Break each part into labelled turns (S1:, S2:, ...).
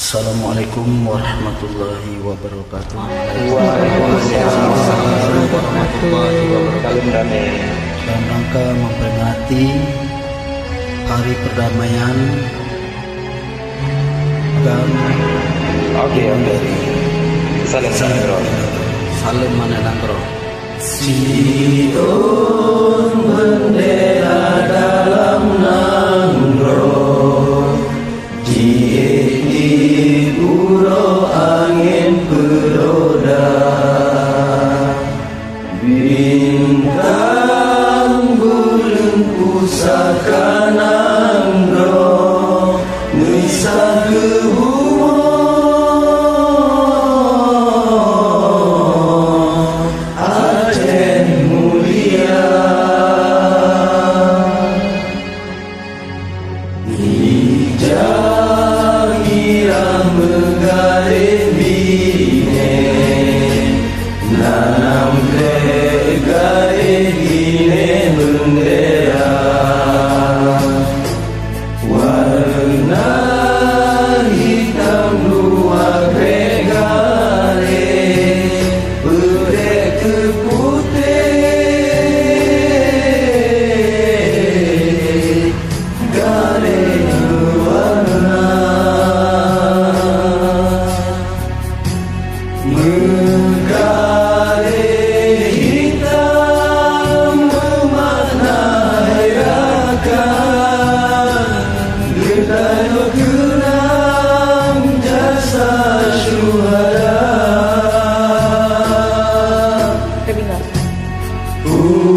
S1: Assalamualaikum warahmatullahi wabarakatuh.
S2: Waalaikumsalam warahmatullahi wabarakatuh.
S1: Dalam rangka memperingati Hari Perdamaian dan
S2: Oke oke. Saling saling bro.
S1: saling remember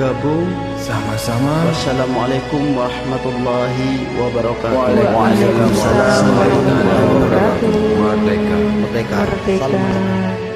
S1: bergabung.
S2: Sama-sama.
S1: Wassalamualaikum warahmatullahi wabarakatuh.
S2: Waalaikumsalam warahmatullahi wabarakatuh. Merdeka.
S1: Merdeka.
S3: Merdeka.